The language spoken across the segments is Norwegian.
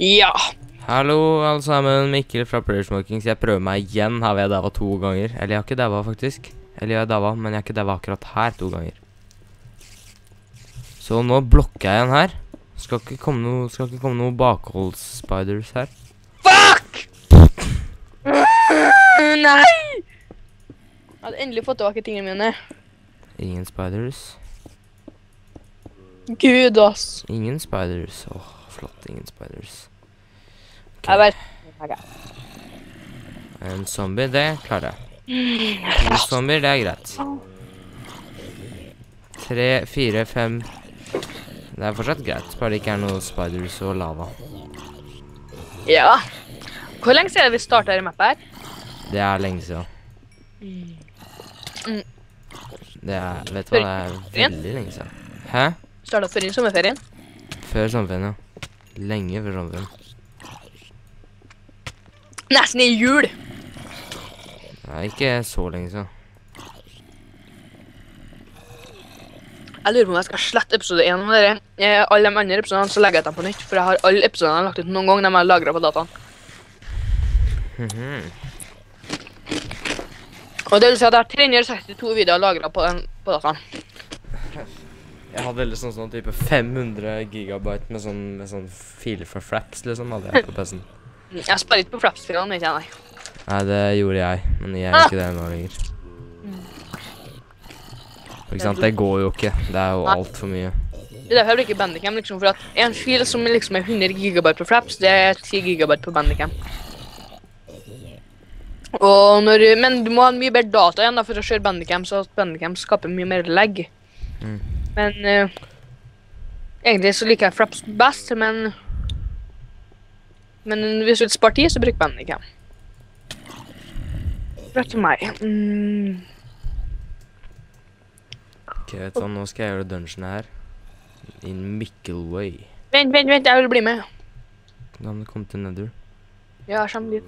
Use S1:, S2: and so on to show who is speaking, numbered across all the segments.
S1: Ja.
S2: Hallo, alle sammen. Mikkel fra Prayer Smokings. Jeg prøver meg igjen. Har jeg daua to ganger? Eller jeg har ikke daua, faktisk. Eller jeg har daua, men jeg har ikke daua akkurat her to ganger. Så nå blokker jeg igjen her. Skal ikke komme noe, skal ikke komme noe bakholdsspiders her.
S1: Fuck! Nei! Jeg hadde endelig fått tilbake tingene mine.
S2: Ingen spiders.
S1: Gud, ass.
S2: Ingen spiders. Åh, flott. Ingen spiders. Ok,
S1: Jeg vet.
S2: En zombie, det klarer jeg. To zombier, det er greit. Tre, fire, fem Det er fortsatt greit, bare det ikke er noe spiders og lava.
S1: Ja. Hvor lenge siden vi starta dette mappa her?
S2: Det er lenge siden.
S1: Mm.
S2: Det er Vet du hva, det er veldig lenge siden. Hæ?
S1: Starta før sommerferien.
S2: Før sommerferien, ja. Lenge før sommerferien.
S1: Nesten i jul.
S2: Nei, ikke så lenge siden.
S1: Jeg lurer på om jeg skal slette episode 1 med dere. Eh, alle de andre episodene så legger jeg dem på nytt, for jeg har alle episodene jeg har lagt ut noen gang, de har lagra på dataen.
S2: Mhm.
S1: Og det vil si at jeg har 362 videoer lagra på, den- på dataen.
S2: Jeg hadde liksom sånn type 500 gigabyte med sånn, med sånn filer for fraps, liksom, hadde jeg på PC-en.
S1: Jeg sparer ikke på Flaps-filene, ikke jeg, nei.
S2: Nei, det gjorde jeg, men jeg er
S1: Ah!
S2: ikke det nå lenger. For ikke sant, det går jo ikke. Det er jo
S1: alt
S2: altfor mye.
S1: Det er derfor jeg bruker Bandicam, liksom, for at en fil som liksom er 100 gigabyte på Flaps, det er 10 gigabyte på Bandicam. Og når, men du må ha mye bedre data igjen da, for å kjøre Bandicam, så at Bandicam skaper mye mer lag.
S2: Mm.
S1: Men eh, egentlig så liker jeg Flaps best, men Men hvis du vil spare tid, så bruk Bandicam. Bra til meg. Mm.
S2: Ok, vet du hva, nå skal jeg gjøre dungeon her. In Mikkelway.
S1: Vent, vent, vent, jeg vil bli med.
S2: Kan du komme til Nether?
S1: Ja, jeg kommer dit.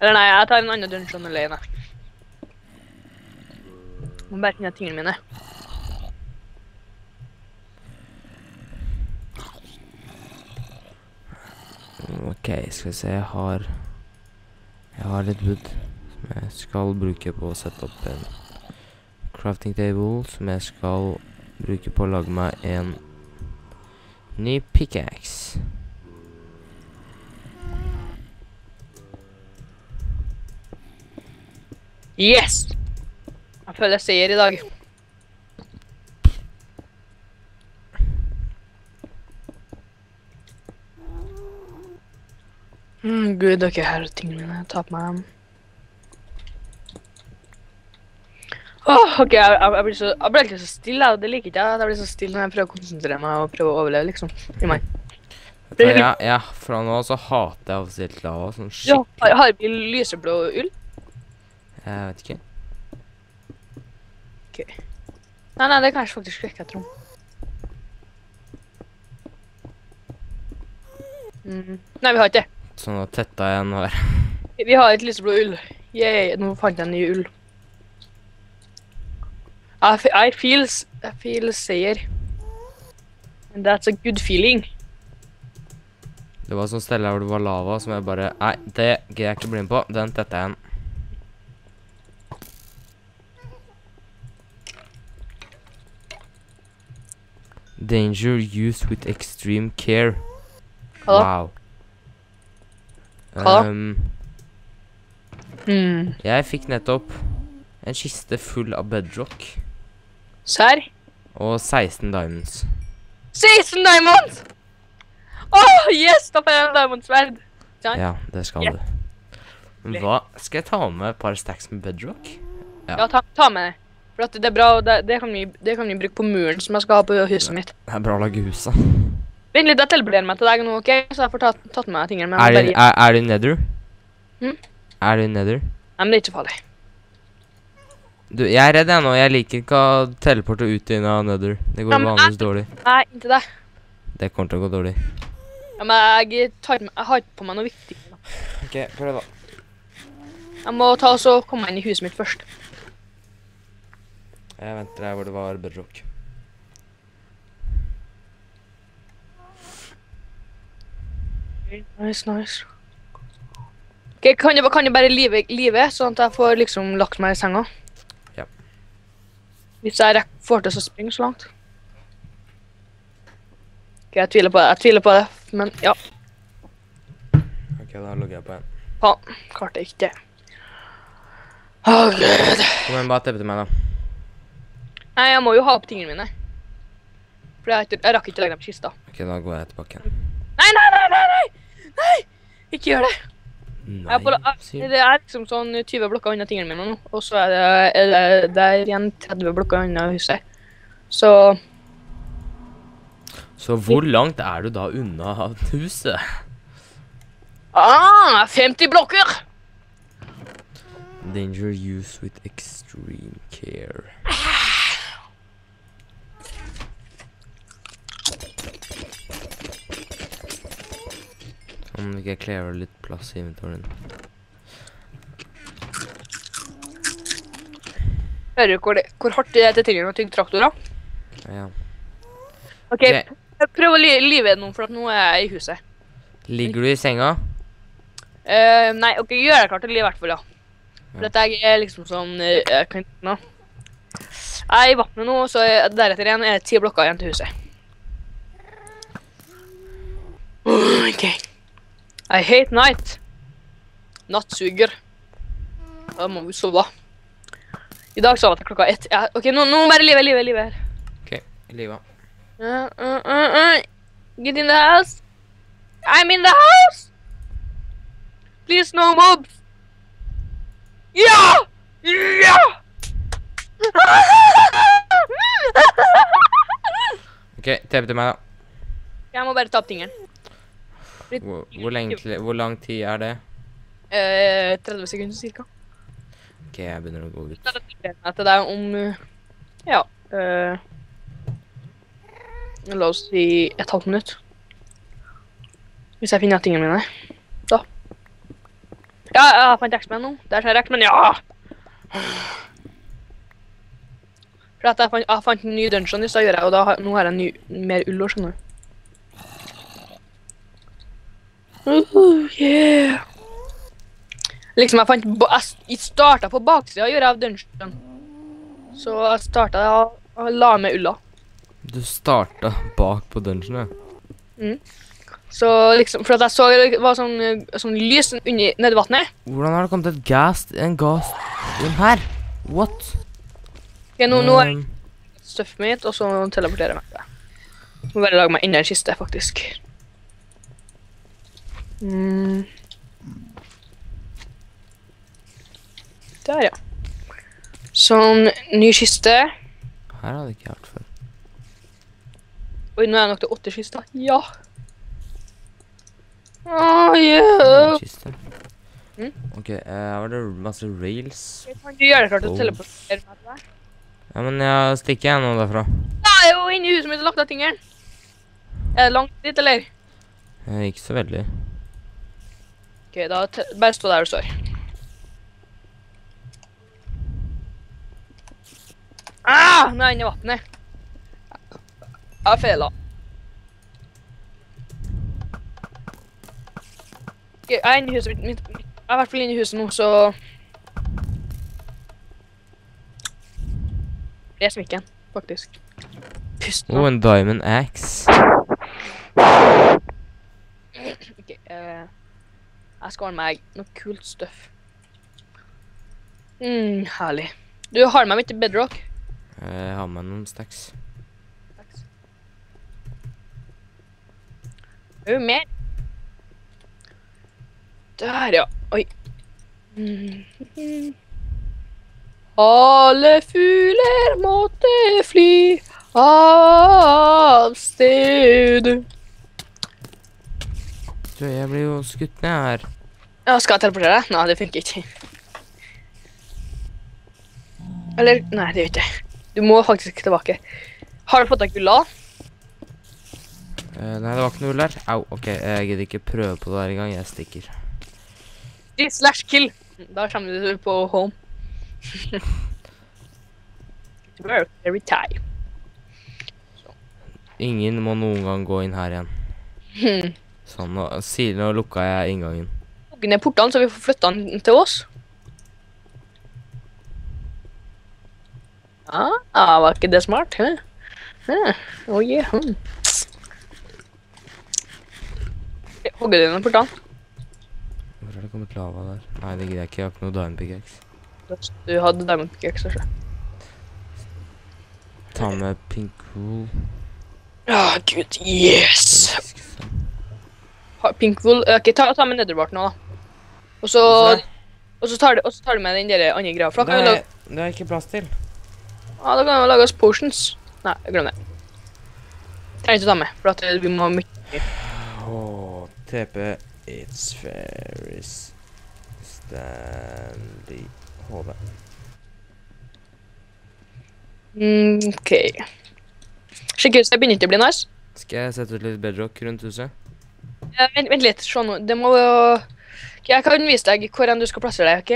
S1: Eller nei, jeg tar en annen dungeon alene. Må bare finne tingene mine.
S2: Ok, skal vi se, jeg har Jeg har litt wood som jeg skal bruke på å sette opp en crafting table, som jeg skal bruke på å lage meg en ny pickaxe.
S1: Yes! Jeg føler jeg seier i dag. Mm, Gud, ok, her er tingene mine. Ta på meg dem. Åh, ok, jeg, jeg, jeg blir så, jeg blir egentlig så stille, og det liker ikke jeg. Jeg blir så stille når jeg prøver å konsentrere meg og prøve å overleve, liksom. I meg.
S2: Ja, ja, ja, fra nå så hater jeg offisielt lava, sånn
S1: Ja,
S2: skikkelig.
S1: har, har vi lyseblå ull?
S2: Jeg vet ikke. Ok.
S1: Nei, nei, det er kanskje faktisk ikke jeg tror. Mm. Nei, vi har ikke det.
S2: Så og tetta igjen her.
S1: Vi har et lyseblå ull. Yay, nå fant jeg en ny ull. I, I feel, s- I feel seier. And that's a good feeling.
S2: Det var sånn stelle hvor det var lava, som jeg bare Nei, det gir jeg ikke bli med på. Den tetta igjen. Danger used with extreme care.
S1: Da?
S2: Wow.
S1: Hva da?
S2: Um,
S1: mm.
S2: jeg fikk nettopp en kiste full av bedrock
S1: Serr?
S2: og 16 diamonds.
S1: 16 diamonds! Åh, yes! Da får jeg en diamantsverd.
S2: Ja, det skal
S1: yeah.
S2: du. Men hva? Skal jeg ta med et par stacks med bedrock? Ja.
S1: Ja, ta, ta med det. For det er bra, det, det, kan vi, det kan vi bruke på muren som jeg skal ha på huset mitt.
S2: Det er bra å lage huset.
S1: Vent litt, jeg teleporterer meg til deg nå, ok? Så jeg får tatt, tatt med meg tingene. Men
S2: Er
S1: bare-
S2: du, er, er du nether?
S1: Hm?
S2: Er du nether?
S1: Nei, men det er ikke farlig.
S2: Du, jeg er redd jeg nå. Jeg liker ikke å teleporte ut og inn av nether. Det går
S1: Ja,
S2: vanligvis dårlig.
S1: Nei, ikke det.
S2: Det kommer til å gå dårlig.
S1: Ja, men jeg, tar, jeg har ikke på meg noe viktig.
S2: Ok, prøv da.
S1: Jeg må ta og komme meg inn i huset mitt først.
S2: Jeg venter her hvor det var bedrock.
S1: Nice, nice. Ok, kan jeg, kan jeg bare live, live, sånn at jeg får liksom lagt meg i senga?
S2: Ja.
S1: Hvis jeg får til å springe så langt. Ok, jeg tviler på det, jeg tviler på det, men ja,
S2: Ok, da logger jeg på en.
S1: faen, klarte jeg ikke det. Åh, Gud.
S2: Kom igjen, bare teppe til meg, da.
S1: Nei, jeg må jo ha opp tingene mine. For jeg, jeg rakk ikke å legge dem i kista.
S2: Ok, da går jeg tilbake igjen.
S1: Nei, nei, nei, nei, nei! Nei! Ikke gjør det! På,
S2: Nei, du.
S1: det er liksom sånn 20 blokker unna tingene mine nå, og så er det, er det, det er igjen 30 blokker unna huset. Så
S2: Så hvor langt er du da unna huset?
S1: ah, 50 blokker!
S2: Danger use with extreme care. Sånn ikke jeg klarer litt plass i inventoryen.
S1: Hører du hvor, det, hvor hardt det er til tingene å tygge traktorer?
S2: Ja.
S1: Ok, prøv å li live nå, for at nå er jeg i huset.
S2: Ligger du i senga?
S1: Eh, nei, ok, gjør deg klart til å live i hvert fall, ja. For
S2: Ja.
S1: at jeg er liksom sånn, eh, jeg kan ikke nå. Jeg er i vannet nå, så er- deretter igjen er det ti blokker igjen til huset. Ok. I hate night. Nattsuger. Da må vi sove. I dag så er det klokka ett. Ja, ok, nå, nå bare livet, livet, livet her.
S2: OK, livet.
S1: Uh, uh, uh, uh. Get in the house. I'm in the house. Please no mobs. Ja! Ja!
S2: OK, teppe til meg, da.
S1: Jeg må bare ta opp tingene.
S2: Hvor, hvor, lenge, hvor lang tid er det?
S1: Eh, 30 sekunder cirka.
S2: OK, jeg begynner å gå ut.
S1: Da er meg til deg om eh, ja eh, La oss si et halvt minutt. Hvis jeg finner tingene mine. Da. Ja, jeg fant X-Men nå. Der ser jeg X-Men, ja! For at jeg fant, jeg fant en ny dungeon i stad, og da nå har jeg ny, mer ull å skjønne. Uh, yeah. Liksom, jeg fant ba- Jeg starta på baksida gjør jeg av dungeon. Så jeg starta og la med ulla.
S2: Du starta bak på dungeon, ja? Mm.
S1: Så liksom, For at jeg så det var sånn, sånn lys under, nedi vannet.
S2: Hvordan har det kommet et gast en gast inn her? What?
S1: Okay, nå, nå er
S2: Um,
S1: stuffet mitt, og så teleporterer jeg meg. Må bare lage meg enda en kiste, faktisk. Mm. Der, ja. Sånn, ny kiste.
S2: her hadde ikke jeg vært før.
S1: Oi, nå er jeg nok til åtte kister. Ja. Åh, yeah.
S2: En Kiste.
S1: Mm.
S2: OK, eh, her var det masse rails.
S1: Kan du gjøre det klart å
S2: Oh.
S1: teleportere meg til deg?
S2: Ja, men jeg stikker jeg nå derfra.
S1: Jeg er jo inne i huset mitt og lagt av tingene. Er det langt dit, eller?
S2: Eh, ikke så veldig.
S1: Ok, da bare stå der du står. Ah, nå er jeg inne i vannet. Jeg feila. Ok, jeg er inne i huset mitt. mitt. Jeg er i hvert fall inne i huset nå, så Det er smikken, faktisk. Pust nå.
S2: Oh, en diamond axe.
S1: Ok, eh, jeg skal meg noe kult stuff. Mm, herlig. Du har med meg mitt bedrock.
S2: Jeg har med noen stacks.
S1: Er du mer? Der, ja. Oi. Mm. Alle fugler måtte fly av sted.
S2: Du, jeg blir jo skutt ned her.
S1: Ja, skal jeg teleportere? Nei, det funker ikke. Eller, nei, det gjør ikke det. Du må faktisk tilbake. Har du fått deg gulla?
S2: Eh, nei, det var ikke noe der. Au, OK, jeg gidder ikke prøve på det der engang. Jeg stikker.
S1: G slash kill. Da kommer du på home. Work every time.
S2: Ingen må noen gang gå inn her igjen.
S1: Hmm.
S2: Sånn, siden nå lukka jeg inngangen.
S1: Lukk ned portene, så vi får flytta den til oss. Ja, ah, var ikke det smart? Huh? Huh. Oh yeah. hmm. Hogger du ned portene?
S2: Hvor er det kommet lava der? Nei, det gidder jeg ikke. Jeg har ikke noe diamond pickaxe.
S1: Du hadde diamond pickaxe, kanskje.
S2: Ta med pink wool.
S1: Ah, gud, yes! Pink wool. Ok, ta, ta med netherbarten nå, da. Og så, og så, tar, du, og så tar du med den der andre greia. For da kan vi
S2: Det,
S1: lage,
S2: det har ikke plass til.
S1: ja, da kan vi lage oss potions. Nei, glem det. Trenger ikke å ta med, for at vi må ha mye.
S2: Åh, TP It's Ferris Stanley HV.
S1: Mm, OK. Sjekk det begynner ikke å bli nice.
S2: Skal jeg sette ut litt bedrock rundt huset?
S1: Eh, vent, vent litt, se nå. Det må Ok, Jeg kan vise deg hvor du skal plassere deg, OK?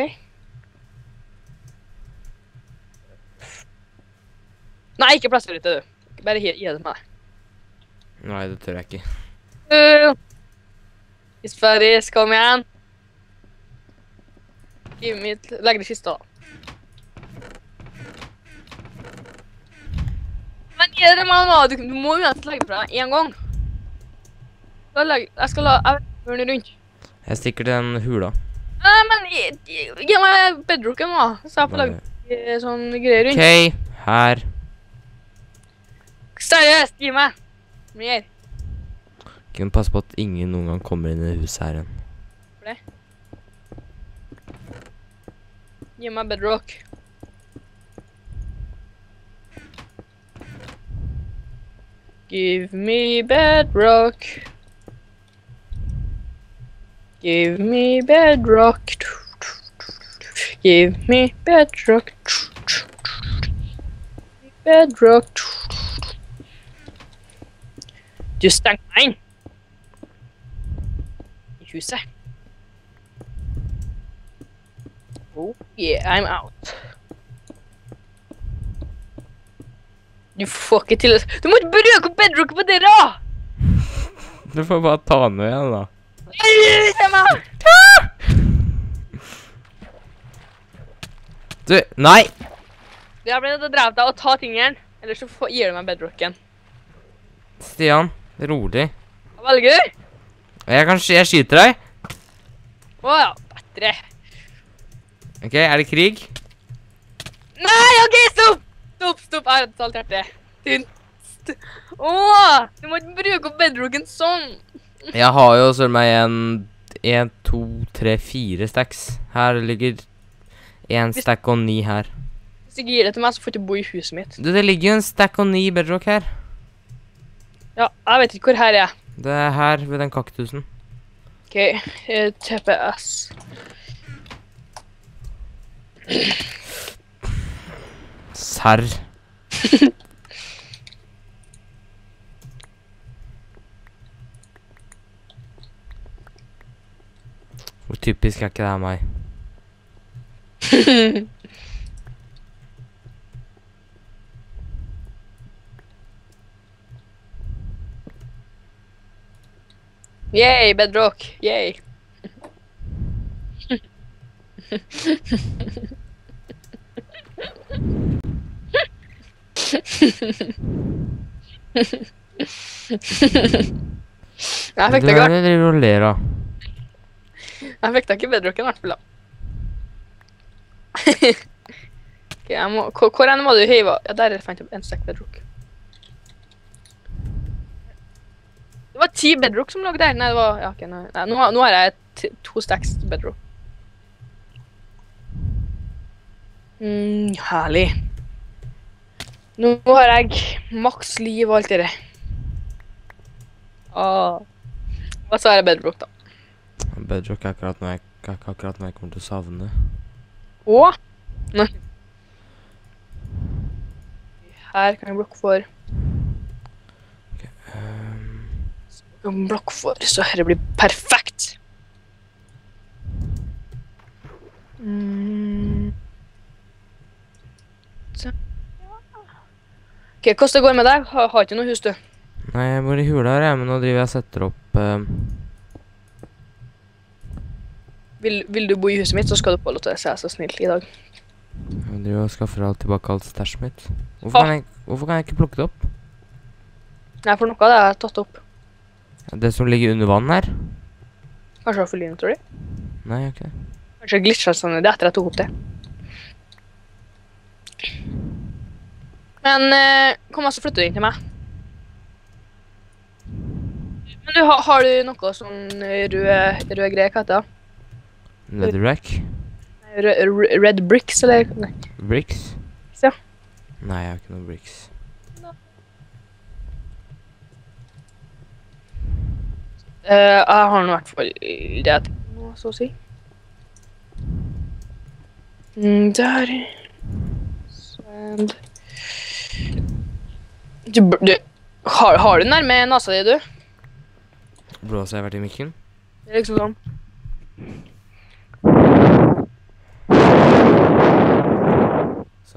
S1: Nei, ikke plasser det, du. Bare gi, det til meg.
S2: Nei, det tør jeg ikke.
S1: Uh, Isferis, kom igjen. Gi meg Legg det i kista, da. Men gi det meg, da. Du, må uansett legge fra deg én gang. Jeg skal la Jeg den rundt.
S2: Jeg stikker til den hula.
S1: Nei, men gi, meg bedroken, da. Så jeg får lage eh, sånn greier rundt.
S2: OK, her.
S1: Seriøst, gi meg! Mer.
S2: Kunne passe på at ingen noen gang kommer inn i huset her igjen.
S1: Gi meg bedrock. Give me bedrock. Give me bedrock. Give me bedrock. Bedrock. Du stenger meg inn. I huset. Oh yeah, I'm out. Du får ikke til å Du må bruke bedrock på dere!
S2: Du får bare ta den igjen, da. Du, nei!
S1: Jeg ble nødt til å drepe deg og ta tingene. Ellers så gir du meg bedrocken.
S2: Stian, rolig.
S1: Hva velger du?
S2: Jeg kan jeg skyter deg.
S1: Å ja, bedre.
S2: OK, er det krig?
S1: Nei, OK, stopp! Stopp, stopp. Jeg har saltert hjerte. Tynt. Åh, du må ikke bruke opp bedrocken sånn.
S2: Jeg har jo søren meg en En, to, tre, fire stacks. Her ligger én stack og ni her.
S1: Hvis du ikke gir det til meg, så får du ikke bo i huset mitt.
S2: Du, det ligger jo en stack og ni bedrock her.
S1: Ja, jeg vet ikke hvor her er.
S2: Det er her ved den kaktusen.
S1: OK, eh, TPS.
S2: Serr. Hvor typisk er ikke det her meg?
S1: Yay, bedrock. Yay. Jeg fikk
S2: det
S1: godt.
S2: Hva
S1: er
S2: det du driver og ler av.
S1: jeg fikk da ikke bedrocken i hvert fall da. Ok, jeg må, hvor, enn må du hive? Ja, der fant jeg en stekk bedrock. Det var ti bedrock som lå der. Nei, det var, ja, ok, nei. nei nå, nå har jeg to stacks bedrock. Mm, herlig. Nå har jeg maks liv og alt det der. Åh. Og så har jeg bedrock da.
S2: Bedrock er akkurat noe jeg, akkurat noe jeg kommer til å savne.
S1: Å? Nei. Her kan jeg blokke for
S2: Um,
S1: en blokke for, så dette blir perfekt. Mm. Så. Ok, hvordan det går med deg? Har, har ikke noe hus, du?
S2: nei, jeg bor i hula her, jeg, men nå driver jeg og setter opp um,
S1: Vil, vil du bo i huset mitt, så skal du få lov til å er så snill i dag.
S2: Jeg driver og skaffer tilbake alt stæsjet mitt. Hvorfor kan, jeg, hvorfor kan jeg ikke plukke det opp?
S1: Nei, for noe av det er tatt opp.
S2: Det som ligger under vann her?
S1: Kanskje det var for lynet, tror du?
S2: Nei, ok. det.
S1: Kanskje glitcha sånn det etter jeg tok opp det. Men eh, kom, så flytter du inn til meg. Men du, har, har du noe sånn rød, rød greie, hva heter det? Rød- red bricks, eller? Nei.
S2: Bricks?
S1: Ja.
S2: Nei, jeg har ikke noen bricks.
S1: Eh, jeg har nå i hvert fall det nå, så å si. Mm, der. Sand. Du, du har, har du nærme nesa di, du?
S2: Blåser jeg vært i mikken?
S1: Det er liksom sånn.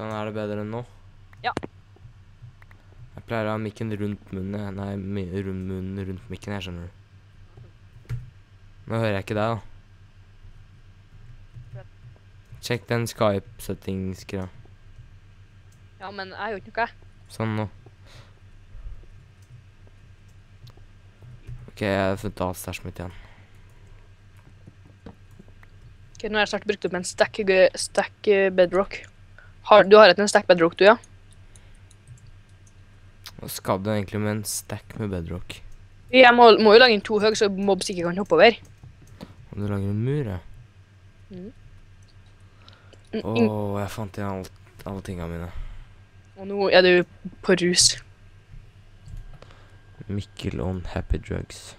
S2: Sånn er det bedre enn nå?
S1: Ja.
S2: Jeg pleier å ha mikken rundt munnen. Nei, rundt munnen rundt mikken jeg skjønner du. Nå hører jeg ikke deg, da. Sjekk den Skype-settings-greia.
S1: Ja, men jeg gjorde ikke noe.
S2: Sånn nå. OK, jeg har funnet alt stæsjet mitt igjen.
S1: Ok, nå har jeg snart brukt opp en stack, stack eh, bedrock. Har, du har hatt en stack bedrock, du, ja?
S2: Hva skal du egentlig med en stack med bedrock?
S1: Jeg må, må jo lage en to høg, så mobs ikke kan hoppe over.
S2: Og du lager en mur, ja?
S1: Mm, oh,
S2: jeg fant igjen alt, alle tinga mine.
S1: Og nå er du på rus.
S2: Mikkel on happy drugs.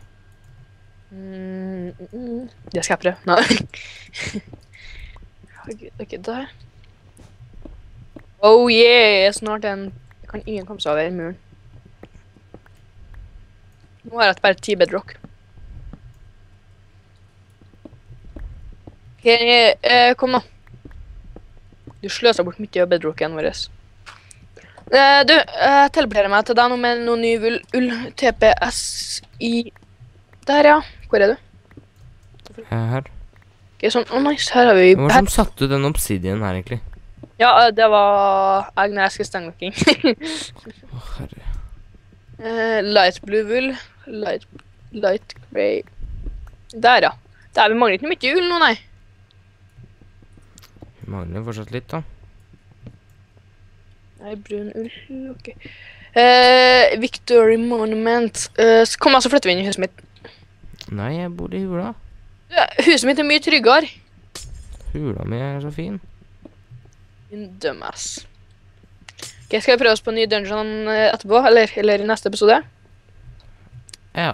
S1: Mm, mm, mm. Det skal jeg prøve. Nei. Ok, der. Oh yeah, snart en Kan ingen komme seg over muren. Nå har jeg bare ti bedrock. Ok, eh, kom nå. Du sløser bort mye av bedrocken vår. Eh, du, jeg teleporterer meg til deg nå med noe ny ull. ull TPSI Der, ja. Hvor er du?
S2: Her.
S1: Ok, sånn, å nice, her har vi her.
S2: satte ut den obsidien her, egentlig?
S1: Ja, eh, det var jeg når Å.
S2: Å, herre.
S1: Uh, light blue wool. Light, light grey. Der, ja. Der, vi mangler ikke mye ull nå, nei.
S2: Vi mangler fortsatt litt, da.
S1: Nei, brun ull, ok. Uh, Victory Monument. Uh, så kom, så flytter vi inn i huset mitt.
S2: Nei, jeg bor i hula.
S1: Ja, Huset mitt er mye tryggere.
S2: Hula mi er så fin.
S1: Din dumbass. Ok, skal vi prøve oss på en ny dungeon eh, etterpå, eller, eller i neste episode?
S2: Ja.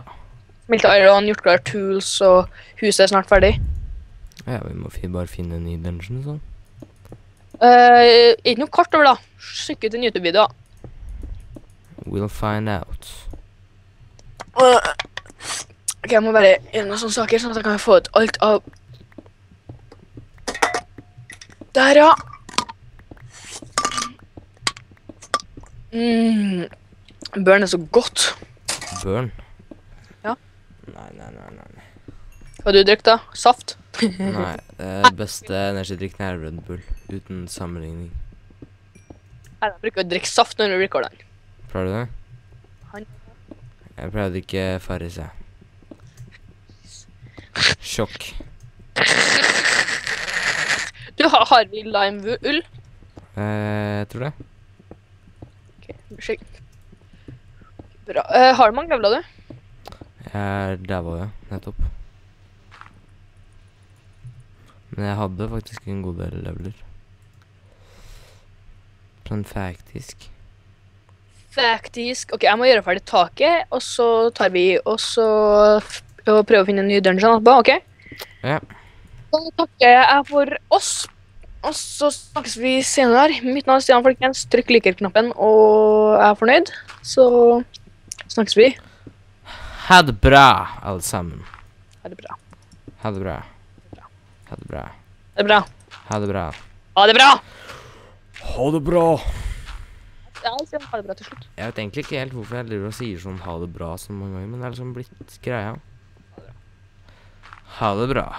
S1: Smelta iron, gjort klar tools, og huset er snart ferdig.
S2: Ja, vi må bare finne en ny dungeon, sånn.
S1: Eh, ikke noe kart over, da. Sjekk ut en YouTube-video.
S2: We'll find out.
S1: Uh, ok, jeg må bare gjøre noen sånne saker, sånn at jeg kan få ut alt av Der, ja. Mm. Børn er så godt.
S2: Børn?
S1: Ja.
S2: Nei, nei, nei, nei. Hva
S1: Hva du drikker da? Saft?
S2: Nei, det beste energidrikken er Red Bull. Uten sammenligning.
S1: Nei, Jeg bruker å drikke saft når du recorder den.
S2: Pleier du det?
S1: Han-
S2: Jeg pleier å drikke Farris, jeg. Sjokk.
S1: Du, har, har vi lime-ull?
S2: Eh, jeg tror det.
S1: Sjekk. Bra. Uh, mange leveler, du?
S2: Jeg er var jeg, Nettopp. Men jeg hadde faktisk en god del leveler. Sånn faktisk.
S1: Faktisk. Ok, jeg må gjøre ferdig taket, og så tar vi og så og prøver å finne en ny dungeon etterpå, ok?
S2: Ja.
S1: Da takker jeg for oss, og så snakkes vi senere. Mitt navn er Stian, folkens. Trykk liker-knappen, og jeg er fornøyd. Så snakkes vi.
S2: Ha det bra, alle sammen.
S1: Ha det bra.
S2: Ha det bra. Ha det bra.
S1: Ha det bra.
S2: Ha det bra.
S1: Ha det bra!
S2: Ha det bra!
S1: Ja, jeg sier ha det bra til slutt.
S2: Jeg vet egentlig ikke helt hvorfor jeg driver og sier sånn ha det bra så mange ganger, men det er liksom blitt greia. Ha det bra.